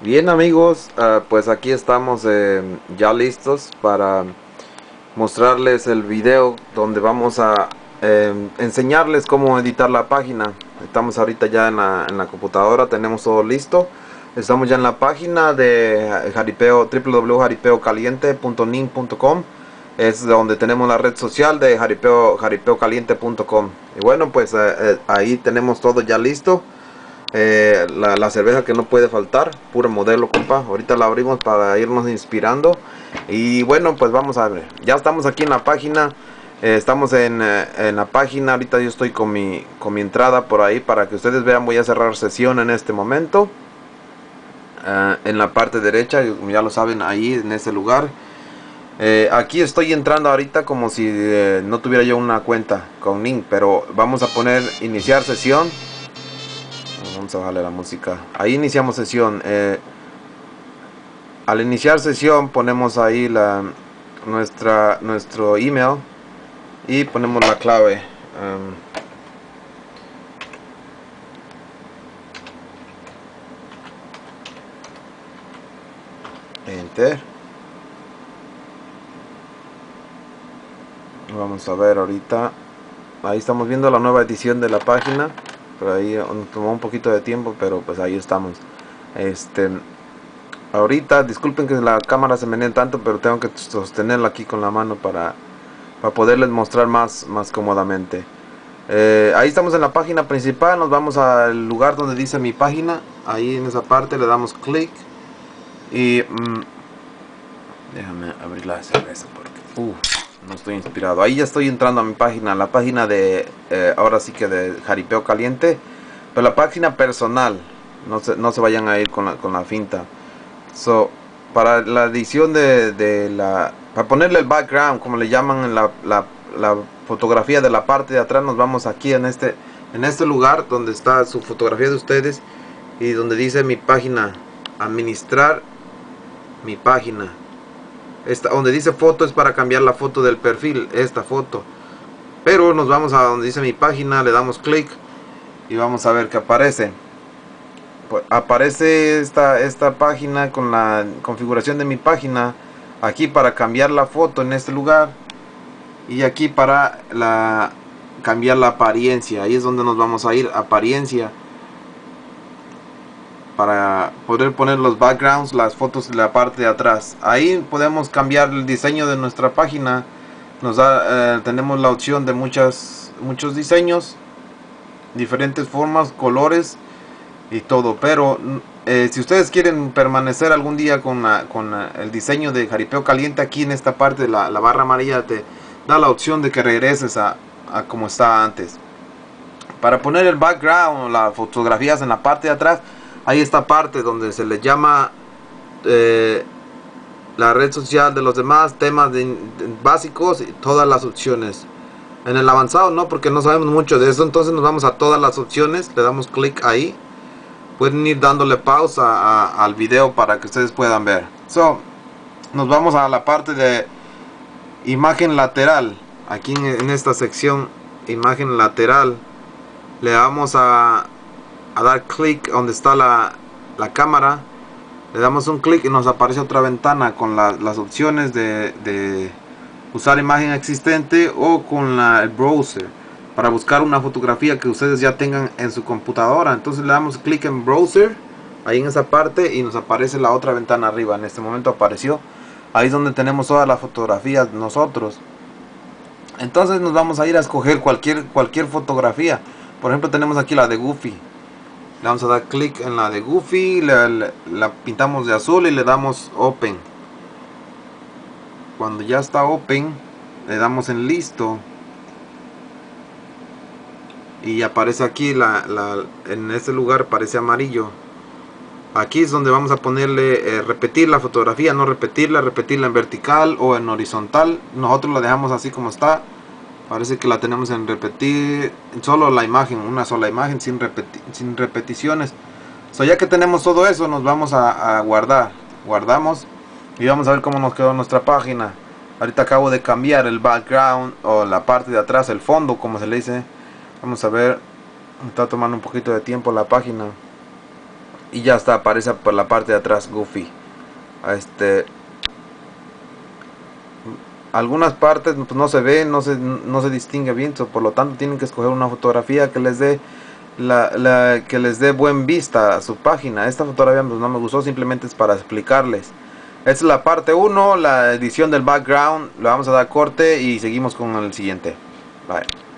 Bien amigos, uh, pues aquí estamos eh, ya listos para mostrarles el video donde vamos a eh, enseñarles cómo editar la página. Estamos ahorita ya en la, computadora, tenemos todo listo. Estamos ya en la página de Jaripeo, www.jaripeocaliente.nin.com es donde tenemos la red social de jaripeo, jaripeocaliente.com y bueno pues eh, ahí tenemos todo ya listo eh, la, cerveza que no puede faltar puro modelo compa. Ahorita la abrimos para irnos inspirando. Y bueno pues vamos a ver. Ya estamos aquí en la página. Eh, estamos en, eh, en, la página. Ahorita yo estoy con mi con mi entrada por ahí para que ustedes vean. Voy a cerrar sesión en este momento. En la parte derecha ya lo saben ahí en ese lugar. Aquí estoy entrando ahorita como si no tuviera yo una cuenta con Ning, pero vamos a poner iniciar sesión. Vamos a bajarle la música. Ahí iniciamos sesión. Eh, al iniciar sesión ponemos ahí la nuestra nuestro email y ponemos la clave. Um, enter. vamos a ver ahorita ahí estamos viendo la nueva edición de la página pero ahí tomó un poquito de tiempo pero pues ahí estamos. Este ahorita disculpen que la cámara se menee tanto pero tengo que sostenerla aquí con la mano para, para poderles mostrar más más cómodamente. Eh, ahí estamos en la página principal nos vamos al lugar donde dice mi página. Ahí en esa parte le damos clic y mmm, déjame abrir la cerveza porque uh, no estoy inspirado. Ahí ya estoy entrando a mi página, la página de, eh, ahora sí que de Jaripeo Caliente, pero la página personal, no se, no se vayan a ir con la, con la finta. So, para la edición de, de la, para ponerle el background, como le llaman en la, la, la, fotografía de la parte de atrás, nos vamos aquí en este, en este lugar donde está su fotografía de ustedes y donde dice mi página, administrar mi página donde dice foto es para cambiar la foto del perfil, esta foto. Pero nos vamos a donde dice mi página, le damos clic y vamos a ver qué aparece. Pues aparece esta, esta página con la configuración de mi página. Aquí para cambiar la foto en este lugar. Y aquí para la, cambiar la apariencia. Ahí es donde nos vamos a ir, apariencia para poder poner los backgrounds, las fotos de la parte de atrás. Ahí podemos cambiar el diseño de nuestra página. Nos da, eh, tenemos la opción de muchas, muchos diseños, diferentes formas, colores y todo. Pero eh, si ustedes quieren permanecer algún día con, con el diseño de jaripeo caliente aquí en esta parte, la, la barra amarilla te da la opción de que regreses a, a como estaba antes. Para poner el background, las fotografías en la parte de atrás, hay esta parte donde se le llama eh, la red social de los demás, temas básicos y todas las opciones. En el avanzado no, porque no sabemos mucho de eso, entonces nos vamos a todas las opciones, le damos clic ahí. Pueden ir dándole pausa al video para que ustedes puedan ver. So, nos vamos a la parte de imagen lateral. Aquí en esta sección, imagen lateral, le damos a a dar clic donde está la, la, cámara le damos un clic y nos aparece otra ventana con la, las opciones de, de, usar imagen existente o con la, el browser para buscar una fotografía que ustedes ya tengan en su computadora. Entonces le damos clic en browser ahí en esa parte y nos aparece la otra ventana arriba. En este momento apareció ahí es donde tenemos todas las fotografías nosotros. Entonces nos vamos a ir a escoger cualquier cualquier fotografía. Por ejemplo tenemos aquí la de Goofy le vamos a dar clic en la de Goofy, la, pintamos de azul y le damos Open. Cuando ya está Open, le damos en Listo. Y aparece aquí, la, en este lugar aparece amarillo. Aquí es donde vamos a ponerle eh, repetir la fotografía, no repetirla, repetirla en vertical o en horizontal. Nosotros la dejamos así como está parece que la tenemos en repetir solo la imagen una sola imagen sin, sin repeticiones. So, ya que tenemos todo eso nos vamos a, guardar. Guardamos y vamos a ver cómo nos quedó nuestra página. Ahorita acabo de cambiar el background o la parte de atrás el fondo como se le dice. Vamos a ver está tomando un poquito de tiempo la página. Y ya está aparece por la parte de atrás Goofy. Este algunas partes pues, no se ve no se no se distingue bien por lo tanto tienen que escoger una fotografía que les dé la, que les dé buen vista a su página. Esta fotografía pues, no me gustó simplemente es para explicarles. Esta es la parte 1 la edición del background. Le vamos a dar corte y seguimos con el siguiente. Bye